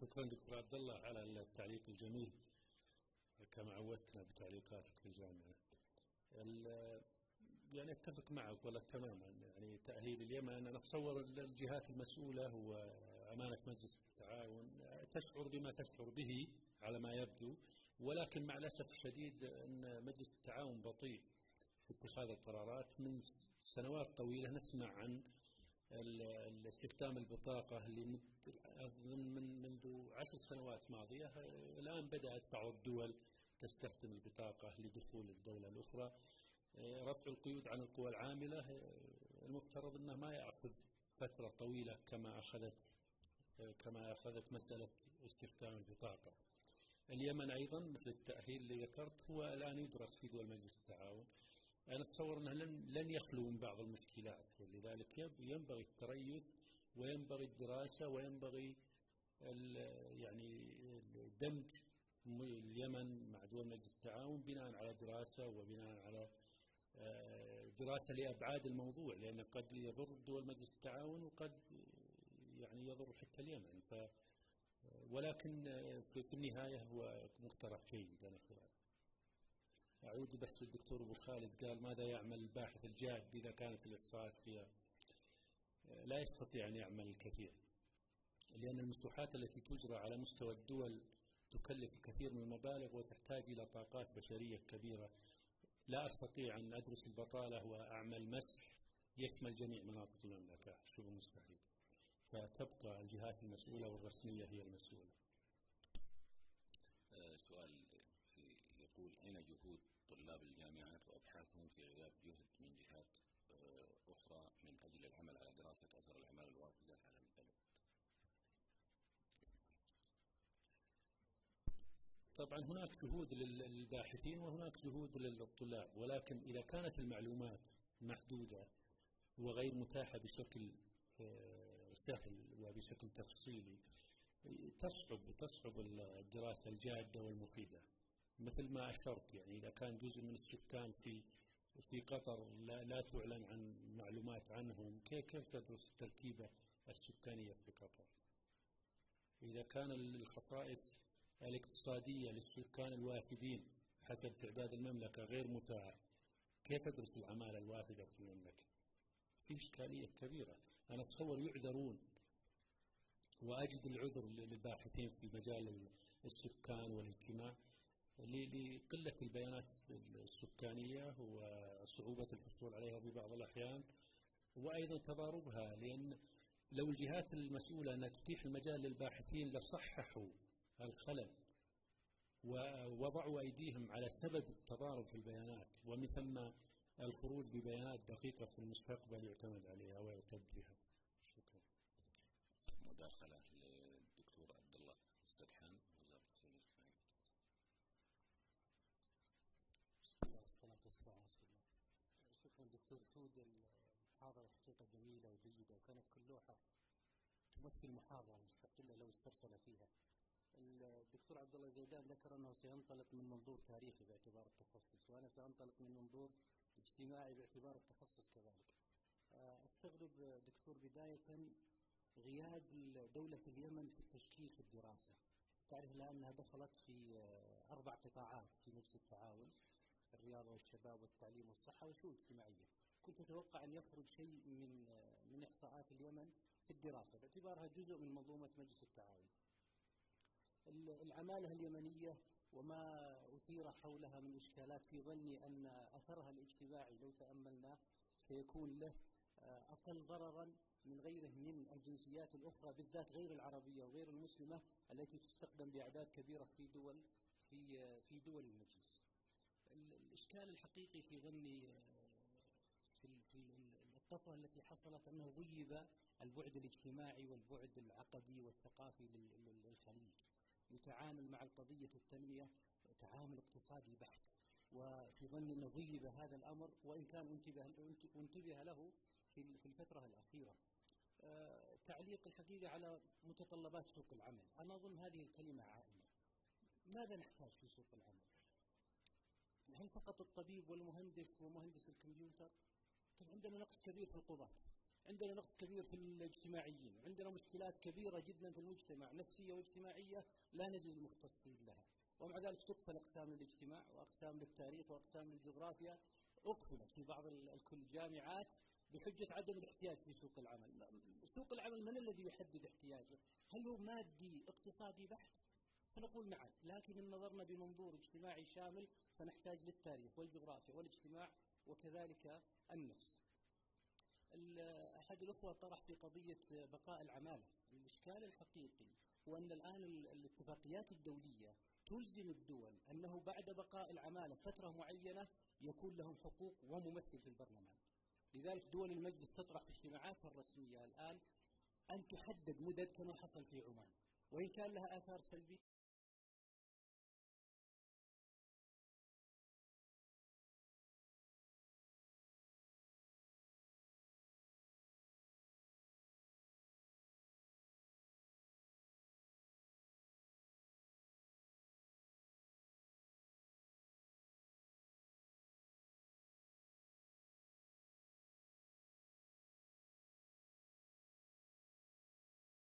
شكرا دكتور عبد الله على التعليق الجميل. كما عودتنا بتعليقاتك في الجامعة. يعني أتفق معك والله تماما. يعني تأهيل اليمن. أنا أتصور الجهات المسؤولة هو أمانة مجلس التعاون. تشعر بما تشعر به على ما يبدو. ولكن مع الأسف الشديد أن مجلس التعاون بطيء في اتخاذ القرارات. من سنوات طويلة نسمع عن استخدام البطاقة لمد من منذ عشر سنوات ماضية الآن بدأت بعض الدول تستخدم البطاقة لدخول الدولة الأخرى رفع القيود عن القوى العاملة المفترض إنه ما يأخذ فترة طويلة كما أخذت كما أخذت مسألة استخدام البطاقة. اليمن أيضا مثل التأهيل اللي ذكرت هو الآن يدرس في دول مجلس التعاون. أنا أتصور أنه لن لن يخلو من بعض المشكلات لذلك ينبغي التريث وينبغي الدراسة وينبغي يعني دمج اليمن مع دول مجلس التعاون بناء على دراسة وبناء على دراسة لأبعاد الموضوع لأن قد يضر دول مجلس التعاون وقد يعني يضر حتى اليمن ف ولكن في النهاية هو مقترح جيد أنا في رايي. أعود بس للدكتور أبو خالد قال ماذا يعمل الباحث الجاد إذا كانت الاحصاءات فيها لا يستطيع أن يعمل الكثير. لأن المسوحات التي تجرى على مستوى الدول تكلف الكثير من المبالغ وتحتاج إلى طاقات بشرية كبيرة لا أستطيع أن أدرس البطالة وأعمل مسح يشمل جميع مناطق المملكة شبه مستحيل فتبقى الجهات المسؤولة والرسمية هي المسؤولة. سؤال أين جهود طلاب الجامعات وأبحاثهم في غياب جهد من جهات أخرى من أجل العمل على دراسة أثر الاعمال الوافدة على البلد؟ طبعا هناك جهود للباحثين وهناك جهود للطلاب ولكن إذا كانت المعلومات محدودة وغير متاحة بشكل سهل وبشكل تفصيلي تصعب تصعب الدراسة الجادة والمفيدة مثل ما أشرت يعني إذا كان جزء من السكان في في قطر لا, لا تعلن عن معلومات عنهم. كيف كيف تدرس التركيبة السكانية في قطر؟ إذا كان الخصائص الاقتصادية للسكان الوافدين حسب تعداد المملكة غير متاحة كيف تدرس العمالة الوافدة في المملكة؟ في إشكالية كبيرة. أنا أتصور يعذرون وأجد العذر للباحثين في مجال السكان والاجتماع. لقلة البيانات السكانية وصعوبة الحصول عليها في بعض الأحيان وأيضا تضاربها لأن لو الجهات المسؤولة أنها تتيح المجال للباحثين لصححوا الخلل ووضعوا أيديهم على سبب التضارب في البيانات ومن ثم الخروج ببيانات دقيقة في المستقبل يعتمد عليها ويعتد بها. شكرا. مداخلة للدكتور عبد الله السدحان وزارة الخارجية والصلاة والسلام على رسول الله دكتور سود المحاضرة حقيقة جميلة وجيدة وكانت كل لوحة تمثل محاضرة مستقلة لو استرسل فيها الدكتور عبد الله زيدان ذكر أنه سينطلق من منظور تاريخي باعتبار التخصص وأنا سأنطلق من منظور اجتماعي باعتبار التخصص كذلك. أستغرب دكتور بداية غياب دولة اليمن في التشكيل في الدراسة. تعرف لأنها دخلت في أربع قطاعات في مجلس التعاون الرياضة والشباب والتعليم والصحة والشؤون الاجتماعية. كنت أتوقع أن يخرج شيء من من إحصاءات اليمن في الدراسة باعتبارها جزء من منظومة مجلس التعاون. العمالة اليمنية وما أثير حولها من إشكالات في ظني أن أثرها الاجتماعي لو تأملنا سيكون له أقل ضررا من غيره من الجنسيات الأخرى بالذات غير العربية وغير المسلمة التي تستخدم بأعداد كبيرة في دول في في دول المجلس. الإشكال الحقيقي في ظني في في الطفرة التي حصلت أنه غيب البعد الاجتماعي والبعد العقدي والثقافي للخليج. يتعامل مع القضية التنمية تعامل اقتصادي بحت. وفي ظني أنه غيب هذا الأمر وإن كان انتبه, انتبه له في الفترة الأخيرة. أه تعليق الحقيقة على متطلبات سوق العمل. أنا أظن هذه الكلمة عائمة. ماذا نحتاج في سوق العمل؟ هل فقط الطبيب والمهندس ومهندس الكمبيوتر. طب عندنا نقص كبير في القضاة عندنا نقص كبير في الاجتماعيين وعندنا مشكلات كبيرة جدا في المجتمع نفسية واجتماعية لا نجد المختصين لها. ومع ذلك تقفل أقسام للاجتماع وأقسام للتاريخ وأقسام للجغرافيا. أقفلت في بعض الجامعات بحجة عدم الاحتياج في سوق العمل. سوق العمل من الذي يحدد احتياجه؟ هل هو مادي اقتصادي بحت؟ فنقول نعم لكن إن نظرنا بمنظور اجتماعي شامل فنحتاج للتاريخ والجغرافيا والاجتماع وكذلك النفس. أحد الأخوة طرح في قضية بقاء العمالة الإشكال الحقيقي هو أن الآن الاتفاقيات الدولية تلزم الدول أنه بعد بقاء العمالة فترة معينة يكون لهم حقوق وممثل في البرلمان. لذلك دول المجلس تطرح في اجتماعاتها الرسمية الآن أن تحدد مدد كما حصل في عمان وإن كان لها آثار سلبية